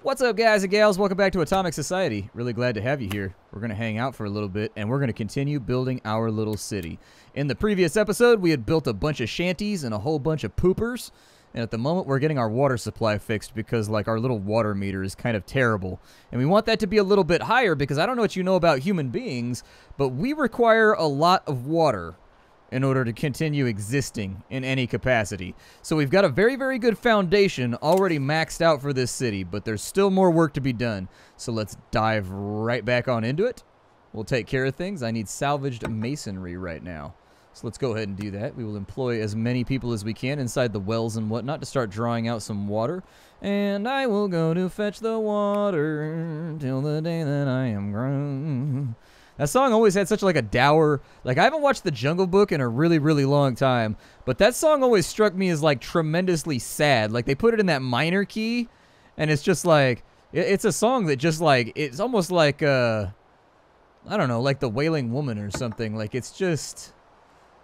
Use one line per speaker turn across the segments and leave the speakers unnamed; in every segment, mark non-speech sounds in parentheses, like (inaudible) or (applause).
What's up, guys and gals? Welcome back to Atomic Society. Really glad to have you here. We're going to hang out for a little bit, and we're going to continue building our little city. In the previous episode, we had built a bunch of shanties and a whole bunch of poopers, and at the moment, we're getting our water supply fixed because, like, our little water meter is kind of terrible. And we want that to be a little bit higher because I don't know what you know about human beings, but we require a lot of water in order to continue existing in any capacity. So we've got a very, very good foundation already maxed out for this city, but there's still more work to be done. So let's dive right back on into it. We'll take care of things. I need salvaged masonry right now. So let's go ahead and do that. We will employ as many people as we can inside the wells and whatnot to start drawing out some water. And I will go to fetch the water till the day that I am grown. That song always had such like a dour like I haven't watched The Jungle Book in a really really long time, but that song always struck me as like tremendously sad. Like they put it in that minor key and it's just like it, it's a song that just like it's almost like uh I don't know, like The Wailing Woman or something. Like it's just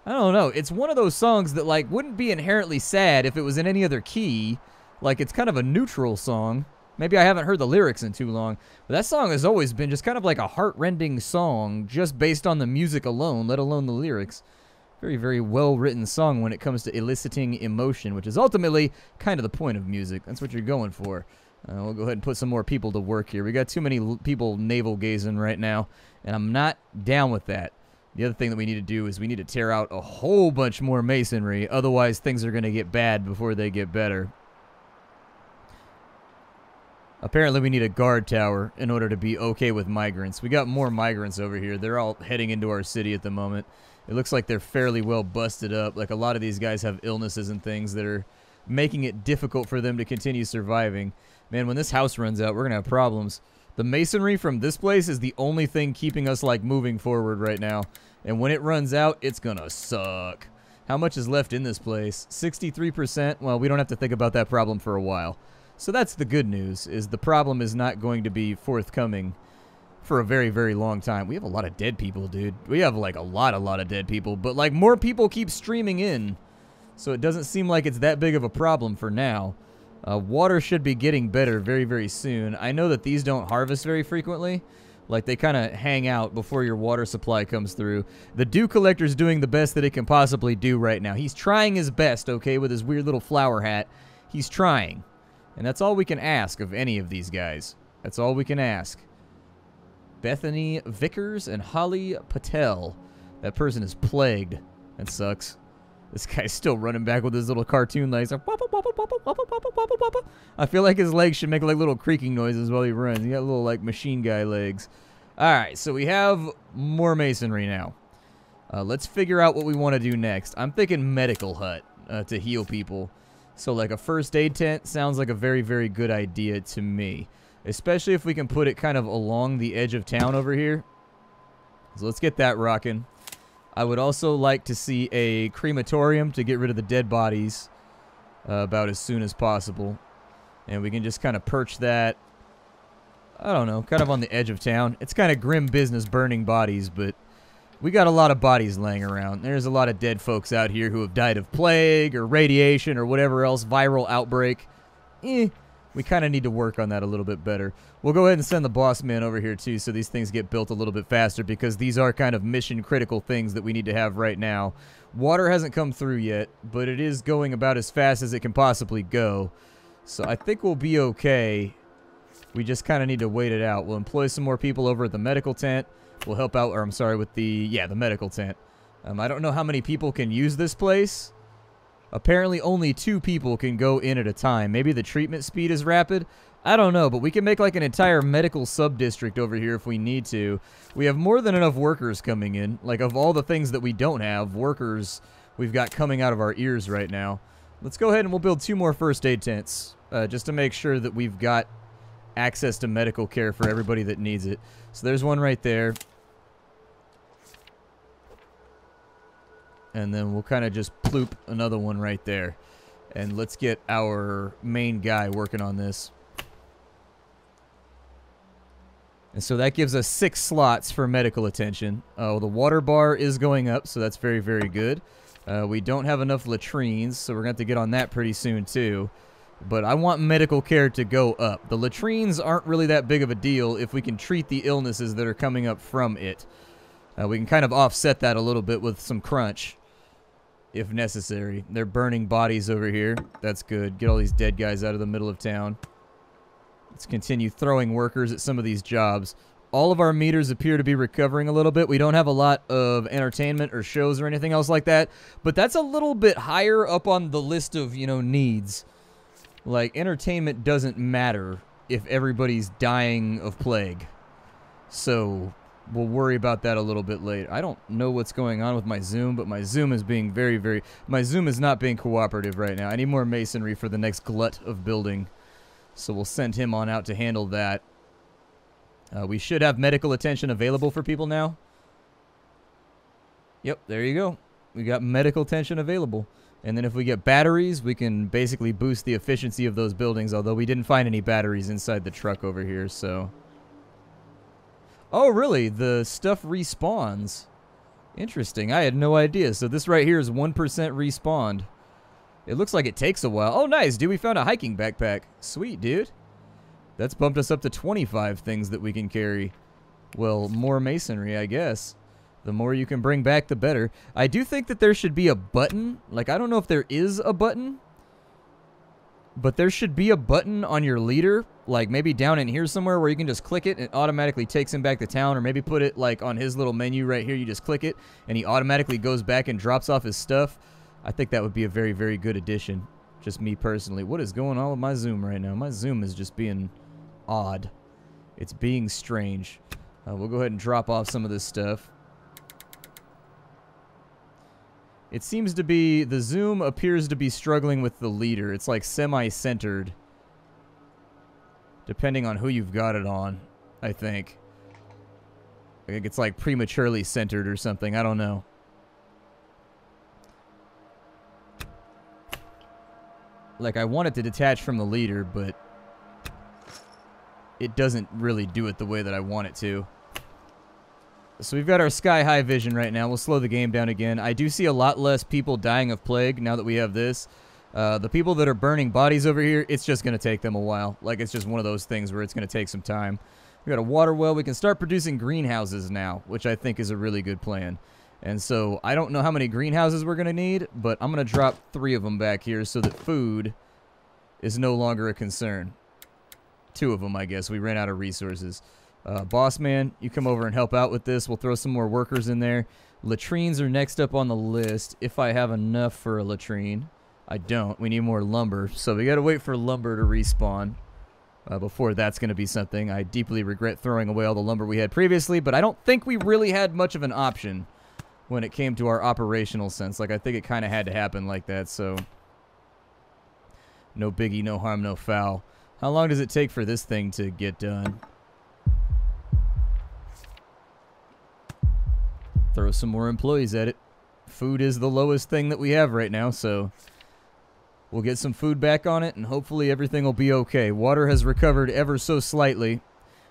I don't know. It's one of those songs that like wouldn't be inherently sad if it was in any other key. Like it's kind of a neutral song. Maybe I haven't heard the lyrics in too long, but that song has always been just kind of like a heart-rending song just based on the music alone, let alone the lyrics. Very, very well-written song when it comes to eliciting emotion, which is ultimately kind of the point of music. That's what you're going for. Uh, we'll go ahead and put some more people to work here. We got too many people navel-gazing right now, and I'm not down with that. The other thing that we need to do is we need to tear out a whole bunch more masonry, otherwise things are going to get bad before they get better. Apparently we need a guard tower in order to be okay with migrants. We got more migrants over here. They're all heading into our city at the moment. It looks like they're fairly well busted up. Like a lot of these guys have illnesses and things that are making it difficult for them to continue surviving. Man, when this house runs out, we're going to have problems. The masonry from this place is the only thing keeping us like moving forward right now. And when it runs out, it's going to suck. How much is left in this place? 63%? Well, we don't have to think about that problem for a while. So that's the good news, is the problem is not going to be forthcoming for a very, very long time. We have a lot of dead people, dude. We have, like, a lot, a lot of dead people. But, like, more people keep streaming in. So it doesn't seem like it's that big of a problem for now. Uh, water should be getting better very, very soon. I know that these don't harvest very frequently. Like, they kind of hang out before your water supply comes through. The dew collector's doing the best that it can possibly do right now. He's trying his best, okay, with his weird little flower hat. He's trying. And that's all we can ask of any of these guys. That's all we can ask. Bethany Vickers and Holly Patel. That person is plagued. That sucks. This guy's still running back with his little cartoon legs. I feel like his legs should make like little creaking noises while he runs. He got little like machine guy legs. Alright, so we have more masonry now. Uh, let's figure out what we want to do next. I'm thinking medical hut uh, to heal people. So like a first aid tent sounds like a very, very good idea to me. Especially if we can put it kind of along the edge of town over here. So let's get that rocking. I would also like to see a crematorium to get rid of the dead bodies uh, about as soon as possible. And we can just kind of perch that, I don't know, kind of on the edge of town. It's kind of grim business burning bodies, but we got a lot of bodies laying around. There's a lot of dead folks out here who have died of plague or radiation or whatever else, viral outbreak. Eh, we kind of need to work on that a little bit better. We'll go ahead and send the boss man over here too so these things get built a little bit faster because these are kind of mission critical things that we need to have right now. Water hasn't come through yet, but it is going about as fast as it can possibly go. So I think we'll be okay. We just kind of need to wait it out. We'll employ some more people over at the medical tent will help out, or I'm sorry, with the, yeah, the medical tent. Um, I don't know how many people can use this place. Apparently only two people can go in at a time. Maybe the treatment speed is rapid. I don't know, but we can make like an entire medical sub-district over here if we need to. We have more than enough workers coming in. Like, of all the things that we don't have, workers we've got coming out of our ears right now. Let's go ahead and we'll build two more first aid tents, uh, just to make sure that we've got access to medical care for everybody that needs it. So there's one right there. And then we'll kind of just ploop another one right there. And let's get our main guy working on this. And so that gives us six slots for medical attention. Oh, the water bar is going up, so that's very, very good. Uh, we don't have enough latrines, so we're going to have to get on that pretty soon, too. But I want medical care to go up. The latrines aren't really that big of a deal if we can treat the illnesses that are coming up from it. Uh, we can kind of offset that a little bit with some crunch if necessary. They're burning bodies over here. That's good. Get all these dead guys out of the middle of town. Let's continue throwing workers at some of these jobs. All of our meters appear to be recovering a little bit. We don't have a lot of entertainment or shows or anything else like that, but that's a little bit higher up on the list of, you know, needs. Like, entertainment doesn't matter if everybody's dying of plague. So, we'll worry about that a little bit later. I don't know what's going on with my Zoom, but my Zoom is being very, very... My Zoom is not being cooperative right now. I need more masonry for the next glut of building. So we'll send him on out to handle that. Uh, we should have medical attention available for people now. Yep, there you go. We got medical attention available. And then if we get batteries, we can basically boost the efficiency of those buildings, although we didn't find any batteries inside the truck over here, so... Oh, really? The stuff respawns. Interesting. I had no idea. So this right here is 1% respawned. It looks like it takes a while. Oh, nice, dude. We found a hiking backpack. Sweet, dude. That's bumped us up to 25 things that we can carry. Well, more masonry, I guess. The more you can bring back, the better. I do think that there should be a button. Like, I don't know if there is a button. But there should be a button on your leader. Like, maybe down in here somewhere where you can just click it and it automatically takes him back to town. Or maybe put it, like, on his little menu right here. You just click it and he automatically goes back and drops off his stuff. I think that would be a very, very good addition. Just me personally. What is going on with my Zoom right now? My Zoom is just being odd. It's being strange. Uh, we'll go ahead and drop off some of this stuff. It seems to be, the zoom appears to be struggling with the leader. It's like semi-centered. Depending on who you've got it on, I think. I think it's like prematurely centered or something. I don't know. Like, I want it to detach from the leader, but it doesn't really do it the way that I want it to. So we've got our sky-high vision right now. We'll slow the game down again. I do see a lot less people dying of plague now that we have this. Uh, the people that are burning bodies over here, it's just going to take them a while. Like, it's just one of those things where it's going to take some time. we got a water well. We can start producing greenhouses now, which I think is a really good plan. And so I don't know how many greenhouses we're going to need, but I'm going to drop three of them back here so that food is no longer a concern. Two of them, I guess. We ran out of resources. Uh, boss man, you come over and help out with this. We'll throw some more workers in there. Latrines are next up on the list, if I have enough for a latrine. I don't. We need more lumber, so we got to wait for lumber to respawn. Uh, before that's going to be something. I deeply regret throwing away all the lumber we had previously, but I don't think we really had much of an option when it came to our operational sense. Like, I think it kind of had to happen like that, so... No biggie, no harm, no foul. How long does it take for this thing to get done? Throw some more employees at it. Food is the lowest thing that we have right now, so... We'll get some food back on it, and hopefully everything will be okay. Water has recovered ever so slightly.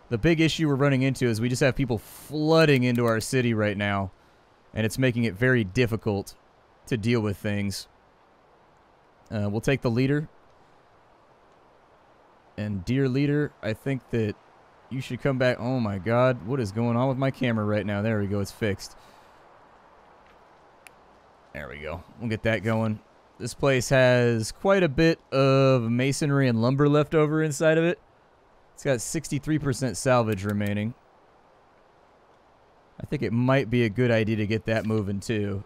The big issue we're running into is we just have people flooding into our city right now and it's making it very difficult to deal with things. Uh, we'll take the leader. And dear leader, I think that you should come back. Oh my god, what is going on with my camera right now? There we go, it's fixed. There we go. We'll get that going. This place has quite a bit of masonry and lumber left over inside of it. It's got 63% salvage remaining. I think it might be a good idea to get that moving too.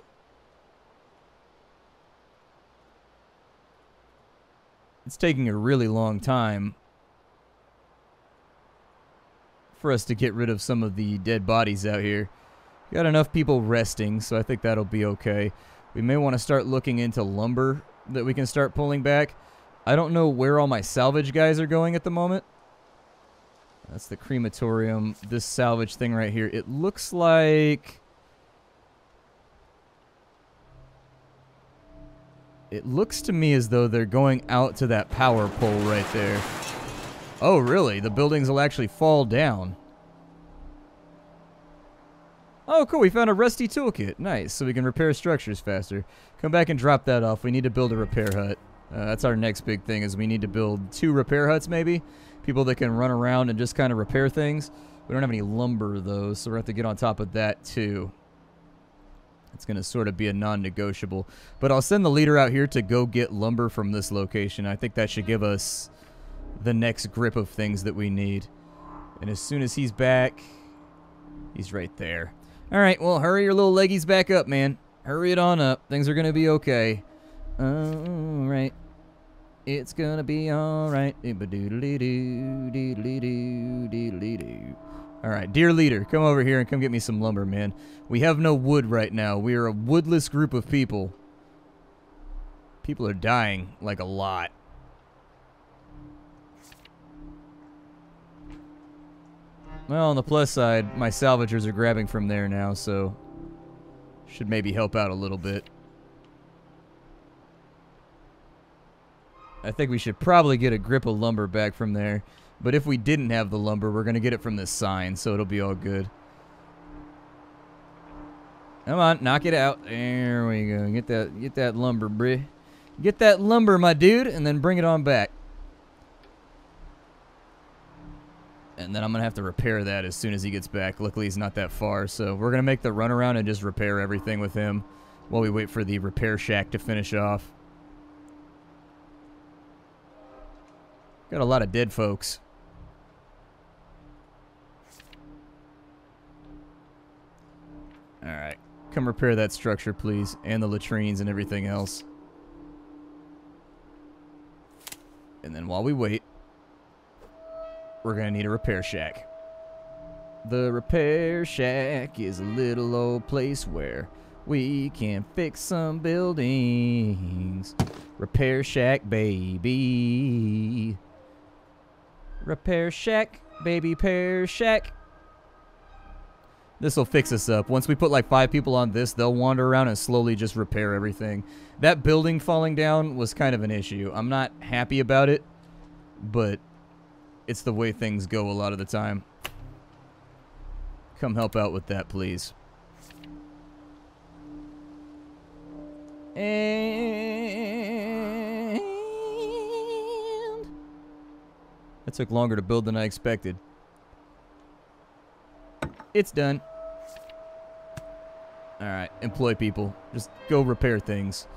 It's taking a really long time for us to get rid of some of the dead bodies out here. Got enough people resting, so I think that'll be okay. We may want to start looking into lumber that we can start pulling back. I don't know where all my salvage guys are going at the moment. That's the crematorium. This salvage thing right here. It looks like... It looks to me as though they're going out to that power pole right there. Oh, really? The buildings will actually fall down. Oh, cool. We found a rusty toolkit. Nice. So we can repair structures faster. Come back and drop that off. We need to build a repair hut. Uh, that's our next big thing is we need to build two repair huts maybe. People that can run around and just kind of repair things. We don't have any lumber though, so we're going to have to get on top of that too. It's going to sort of be a non-negotiable. But I'll send the leader out here to go get lumber from this location. I think that should give us the next grip of things that we need. And as soon as he's back, he's right there. All right, well, hurry your little leggies back up, man. Hurry it on up. Things are going to be okay. All right. It's gonna be alright. Alright, dear leader, come over here and come get me some lumber, man. We have no wood right now. We are a woodless group of people. People are dying, like a lot. Well, on the plus side, my salvagers are grabbing from there now, so should maybe help out a little bit. I think we should probably get a grip of lumber back from there. But if we didn't have the lumber, we're going to get it from this sign, so it'll be all good. Come on, knock it out. There we go. Get that get that lumber, bruh. Get that lumber, my dude, and then bring it on back. And then I'm going to have to repair that as soon as he gets back. Luckily, he's not that far, so we're going to make the runaround and just repair everything with him while we wait for the repair shack to finish off. Got a lot of dead folks. Alright. Come repair that structure, please. And the latrines and everything else. And then while we wait, we're going to need a repair shack. The repair shack is a little old place where we can fix some buildings. Repair shack, baby. Repair shack, baby pair shack. This will fix us up. Once we put like five people on this, they'll wander around and slowly just repair everything. That building falling down was kind of an issue. I'm not happy about it, but it's the way things go a lot of the time. Come help out with that, please. And that took longer to build than I expected. It's done. Alright, employ people. Just go repair things.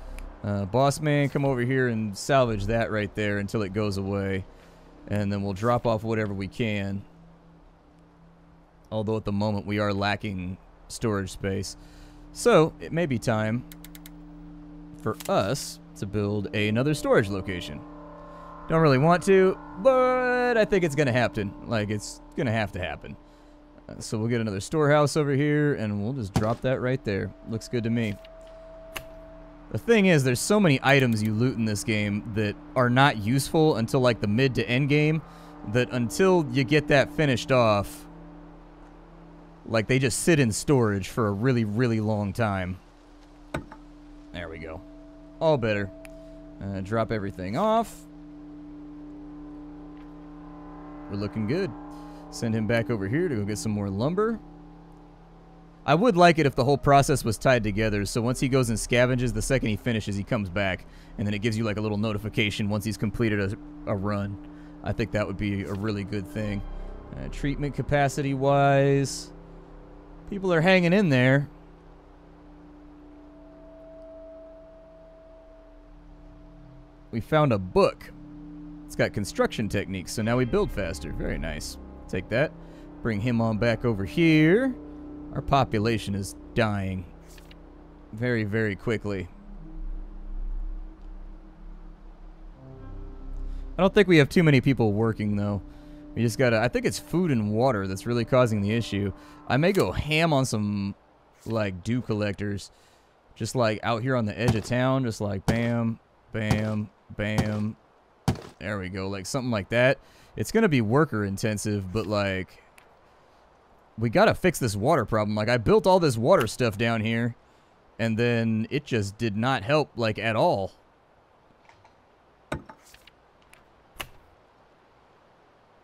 Uh, boss man, come over here and salvage that right there until it goes away. And then we'll drop off whatever we can. Although at the moment we are lacking storage space. So, it may be time for us to build another storage location. Don't really want to, but I think it's going to happen. Like, it's going to have to happen. Uh, so we'll get another storehouse over here, and we'll just drop that right there. Looks good to me. The thing is, there's so many items you loot in this game that are not useful until, like, the mid to end game, that until you get that finished off, like, they just sit in storage for a really, really long time. There we go. All better. Uh, drop everything off. We're looking good. Send him back over here to go get some more lumber. I would like it if the whole process was tied together, so once he goes and scavenges, the second he finishes, he comes back, and then it gives you like a little notification once he's completed a, a run. I think that would be a really good thing. Uh, treatment capacity-wise, people are hanging in there. We found a book. It's got construction techniques, so now we build faster. Very nice. Take that. Bring him on back over here. Our population is dying very, very quickly. I don't think we have too many people working, though. We just gotta... I think it's food and water that's really causing the issue. I may go ham on some, like, dew collectors. Just, like, out here on the edge of town. Just, like, bam, bam, bam. There we go. Like, something like that. It's gonna be worker intensive, but, like... We gotta fix this water problem. Like, I built all this water stuff down here. And then it just did not help, like, at all.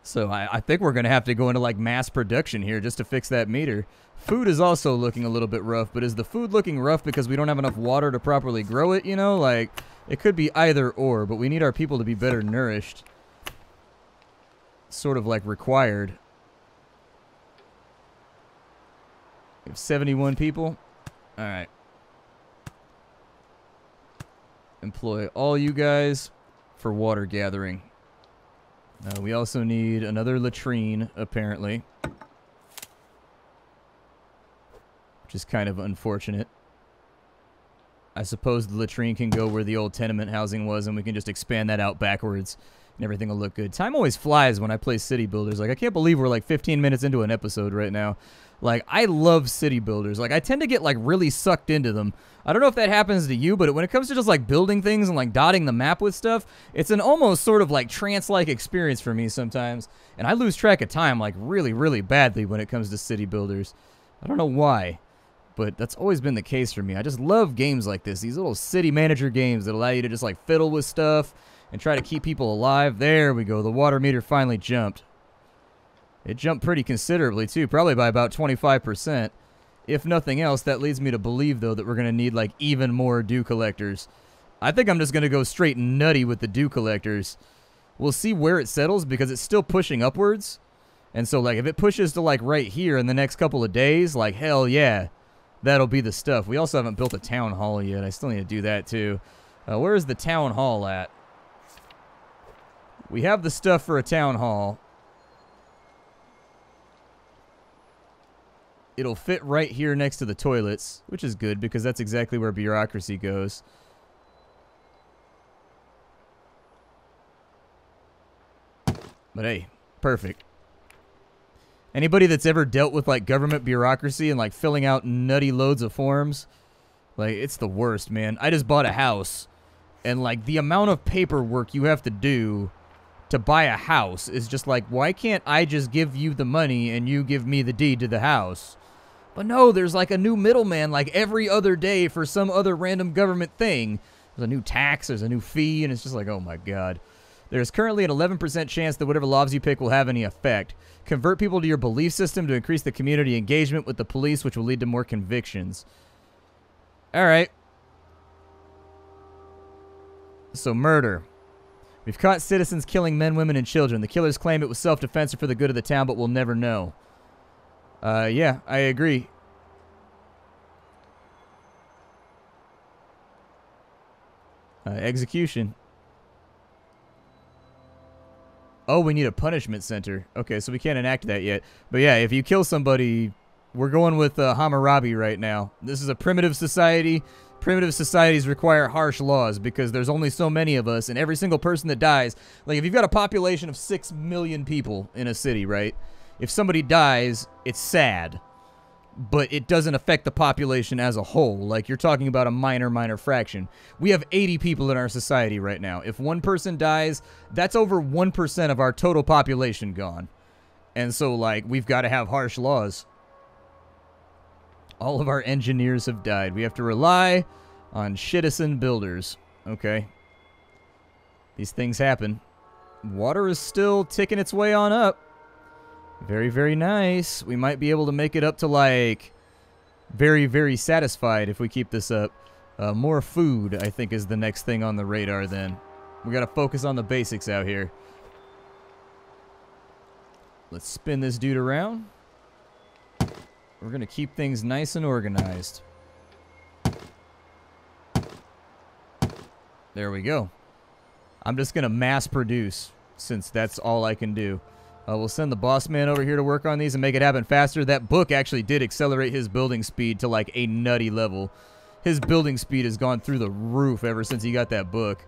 So I, I think we're going to have to go into like mass production here just to fix that meter. Food is also looking a little bit rough, but is the food looking rough because we don't have enough water to properly grow it, you know? Like, It could be either or, but we need our people to be better nourished. Sort of like required. We have 71 people. Alright. Employ all you guys for water gathering. Uh, we also need another latrine, apparently. Which is kind of unfortunate. I suppose the latrine can go where the old tenement housing was, and we can just expand that out backwards, and everything will look good. Time always flies when I play City Builders. Like, I can't believe we're like 15 minutes into an episode right now. Like, I love City Builders. Like, I tend to get, like, really sucked into them. I don't know if that happens to you, but when it comes to just, like, building things and, like, dotting the map with stuff, it's an almost sort of, like, trance-like experience for me sometimes. And I lose track of time, like, really, really badly when it comes to City Builders. I don't know why but that's always been the case for me. I just love games like this, these little city manager games that allow you to just like fiddle with stuff and try to keep people alive. There we go. The water meter finally jumped. It jumped pretty considerably too, probably by about 25%. If nothing else, that leads me to believe though that we're going to need like even more dew collectors. I think I'm just going to go straight nutty with the dew collectors. We'll see where it settles because it's still pushing upwards. And so like if it pushes to like right here in the next couple of days, like hell yeah that'll be the stuff. We also haven't built a town hall yet. I still need to do that too. Uh, where is the town hall at? We have the stuff for a town hall. It'll fit right here next to the toilets, which is good because that's exactly where bureaucracy goes. But hey, perfect. Anybody that's ever dealt with like government bureaucracy and like filling out nutty loads of forms, like it's the worst, man. I just bought a house and like the amount of paperwork you have to do to buy a house is just like, why can't I just give you the money and you give me the deed to the house? But no, there's like a new middleman like every other day for some other random government thing. There's a new tax, there's a new fee, and it's just like, oh my god. There's currently an 11% chance that whatever laws you pick will have any effect. Convert people to your belief system to increase the community engagement with the police, which will lead to more convictions. All right. So, murder. We've caught citizens killing men, women, and children. The killers claim it was self-defense or for the good of the town, but we'll never know. Uh, yeah, I agree. Uh, execution. Oh, we need a punishment center. Okay, so we can't enact that yet. But yeah, if you kill somebody, we're going with uh, Hammurabi right now. This is a primitive society. Primitive societies require harsh laws because there's only so many of us, and every single person that dies, like if you've got a population of six million people in a city, right? If somebody dies, it's sad but it doesn't affect the population as a whole. Like you're talking about a minor, minor fraction. We have 80 people in our society right now. If one person dies, that's over 1% of our total population gone. And so, like, we've got to have harsh laws. All of our engineers have died. We have to rely on citizen builders. Okay. These things happen. Water is still ticking its way on up. Very, very nice. We might be able to make it up to, like, very, very satisfied if we keep this up. Uh, more food, I think, is the next thing on the radar then. We got to focus on the basics out here. Let's spin this dude around. We're going to keep things nice and organized. There we go. I'm just going to mass produce since that's all I can do. Uh, we'll send the boss man over here to work on these and make it happen faster. That book actually did accelerate his building speed to like a nutty level. His building speed has gone through the roof ever since he got that book.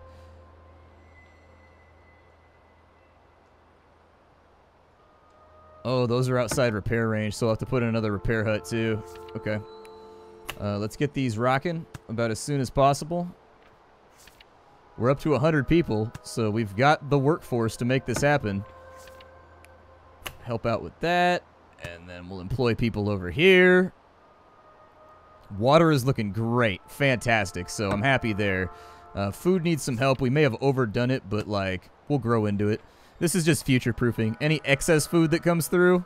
Oh, those are outside repair range, so I'll have to put in another repair hut too. Okay. Uh, let's get these rocking about as soon as possible. We're up to 100 people, so we've got the workforce to make this happen help out with that. And then we'll employ people over here. Water is looking great. Fantastic. So I'm happy there. Uh, food needs some help. We may have overdone it, but, like, we'll grow into it. This is just future-proofing. Any excess food that comes through,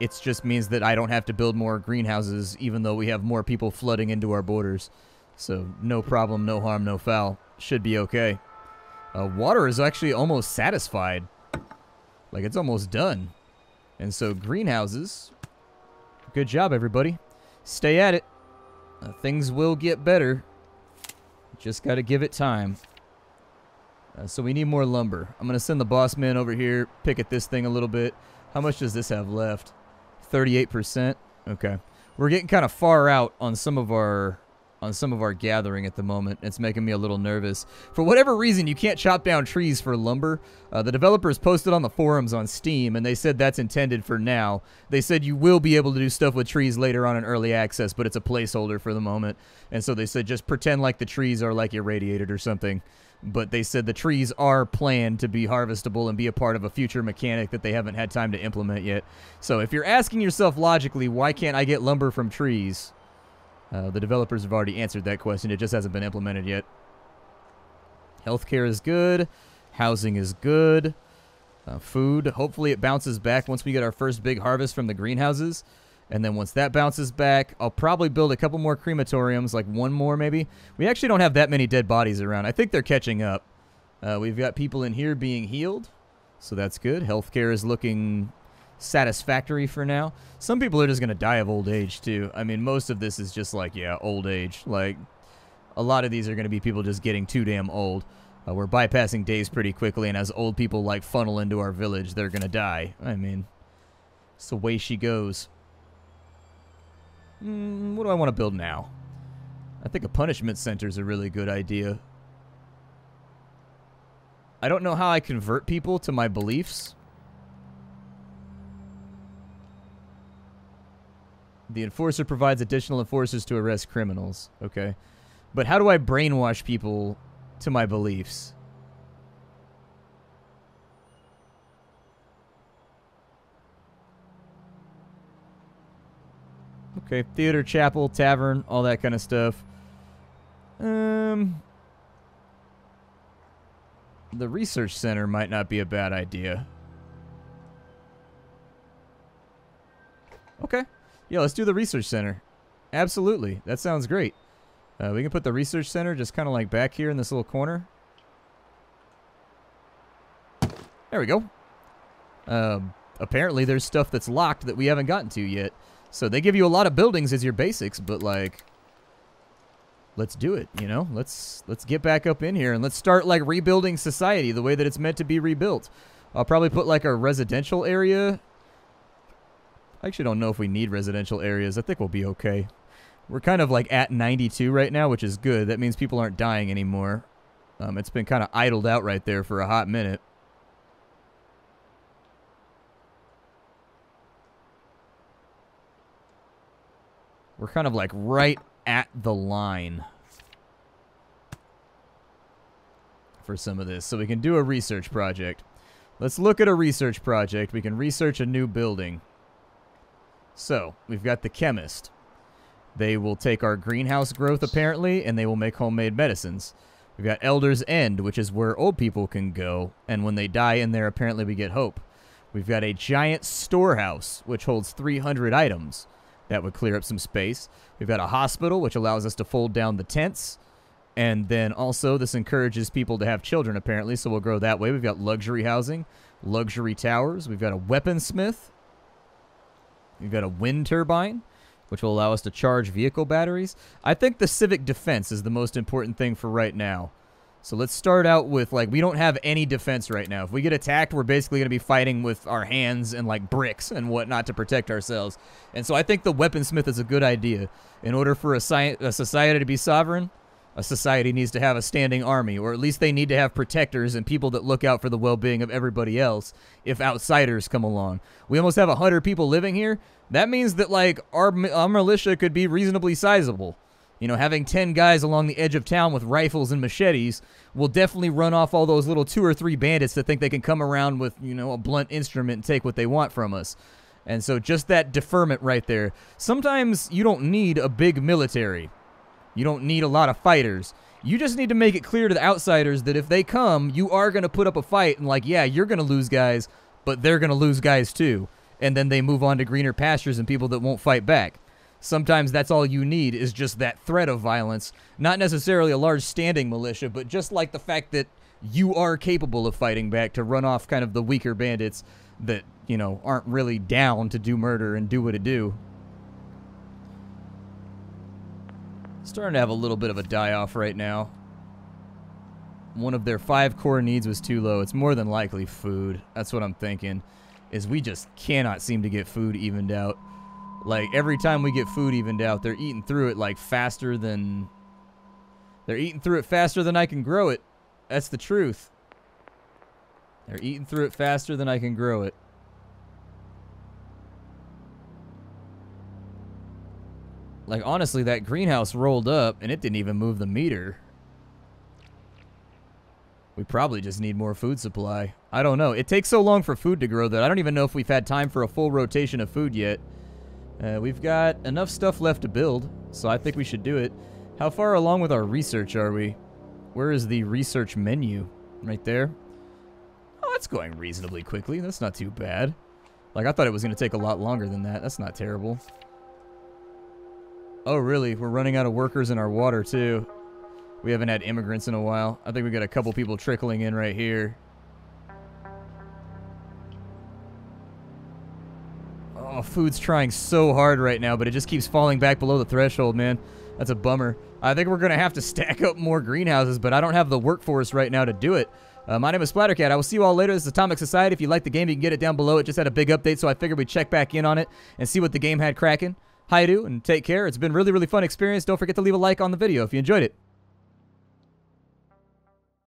it just means that I don't have to build more greenhouses, even though we have more people flooding into our borders. So no problem, no harm, no foul. Should be okay. Uh, water is actually almost satisfied. Like it's almost done. And so greenhouses. Good job, everybody. Stay at it. Uh, things will get better. Just got to give it time. Uh, so we need more lumber. I'm going to send the boss man over here, pick at this thing a little bit. How much does this have left? 38%? Okay. We're getting kind of far out on some of our on some of our gathering at the moment. It's making me a little nervous. For whatever reason, you can't chop down trees for lumber. Uh, the developers posted on the forums on Steam, and they said that's intended for now. They said you will be able to do stuff with trees later on in early access, but it's a placeholder for the moment. And so they said just pretend like the trees are like irradiated or something but they said the trees are planned to be harvestable and be a part of a future mechanic that they haven't had time to implement yet. So if you're asking yourself logically, why can't I get lumber from trees? Uh, the developers have already answered that question. It just hasn't been implemented yet. Healthcare is good. Housing is good. Uh, food, hopefully it bounces back once we get our first big harvest from the greenhouses. And then once that bounces back, I'll probably build a couple more crematoriums, like one more maybe. We actually don't have that many dead bodies around. I think they're catching up. Uh, we've got people in here being healed, so that's good. Healthcare is looking satisfactory for now. Some people are just going to die of old age, too. I mean, most of this is just like, yeah, old age. Like, a lot of these are going to be people just getting too damn old. Uh, we're bypassing days pretty quickly, and as old people, like, funnel into our village, they're going to die. I mean, it's the way she goes. Mm, what do I want to build now? I think a punishment center is a really good idea. I don't know how I convert people to my beliefs. The enforcer provides additional enforcers to arrest criminals. Okay. But how do I brainwash people to my beliefs? Okay, theater, chapel, tavern, all that kind of stuff. Um, the research center might not be a bad idea. Okay. Yeah, let's do the research center. Absolutely. That sounds great. Uh, we can put the research center just kind of like back here in this little corner. There we go. Um, apparently there's stuff that's locked that we haven't gotten to yet. So they give you a lot of buildings as your basics, but like let's do it, you know? Let's let's get back up in here and let's start like rebuilding society the way that it's meant to be rebuilt. I'll probably put like a residential area. I actually don't know if we need residential areas. I think we'll be okay. We're kind of like at 92 right now, which is good. That means people aren't dying anymore. Um, it's been kind of idled out right there for a hot minute. We're kind of like right at the line for some of this. So we can do a research project. Let's look at a research project. We can research a new building. So, we've got the chemist. They will take our greenhouse growth, apparently, and they will make homemade medicines. We've got Elder's End, which is where old people can go, and when they die in there, apparently we get hope. We've got a giant storehouse, which holds 300 items. That would clear up some space. We've got a hospital, which allows us to fold down the tents. And then also, this encourages people to have children, apparently, so we'll grow that way. We've got luxury housing, luxury towers. We've got a weaponsmith. We've got a wind turbine, which will allow us to charge vehicle batteries. I think the civic defense is the most important thing for right now. So let's start out with, like, we don't have any defense right now. If we get attacked, we're basically going to be fighting with our hands and, like, bricks and whatnot to protect ourselves. And so I think the weaponsmith is a good idea. In order for a, a society to be sovereign, a society needs to have a standing army, or at least they need to have protectors and people that look out for the well-being of everybody else if outsiders come along. We almost have 100 people living here. That means that, like, our, our militia could be reasonably sizable. You know, having 10 guys along the edge of town with rifles and machetes will definitely run off all those little two or three bandits that think they can come around with, you know, a blunt instrument and take what they want from us. And so just that deferment right there. Sometimes you don't need a big military. You don't need a lot of fighters. You just need to make it clear to the outsiders that if they come, you are going to put up a fight and like, yeah, you're going to lose guys, but they're going to lose guys too. And then they move on to greener pastures and people that won't fight back. Sometimes that's all you need is just that threat of violence. Not necessarily a large standing militia, but just like the fact that you are capable of fighting back to run off kind of the weaker bandits that, you know, aren't really down to do murder and do what it do. Starting to have a little bit of a die off right now. One of their five core needs was too low. It's more than likely food. That's what I'm thinking. Is we just cannot seem to get food evened out. Like every time we get food evened out, they're eating through it like faster than they're eating through it faster than I can grow it. That's the truth. They're eating through it faster than I can grow it. Like, honestly, that greenhouse rolled up, and it didn't even move the meter. We probably just need more food supply. I don't know. It takes so long for food to grow that I don't even know if we've had time for a full rotation of food yet. Uh, we've got enough stuff left to build, so I think we should do it. How far along with our research are we? Where is the research menu? Right there? Oh, that's going reasonably quickly. That's not too bad. Like, I thought it was going to take a lot longer than that. That's not terrible. Oh, really? We're running out of workers in our water, too. We haven't had immigrants in a while. I think we got a couple people trickling in right here. Food's trying so hard right now, but it just keeps falling back below the threshold, man. That's a bummer. I think we're going to have to (laughs) stack up more greenhouses, but I don't have the workforce right now to do it. Uh, my name is Splattercat. I will see you all later. This is Atomic Society. If you like the game, you can get it down below. It just had a big update, so I figured we'd check back in on it and see what the game had cracking. Hi, do, and take care. It's been really, really fun experience. Don't forget to leave a like on the video if you enjoyed it.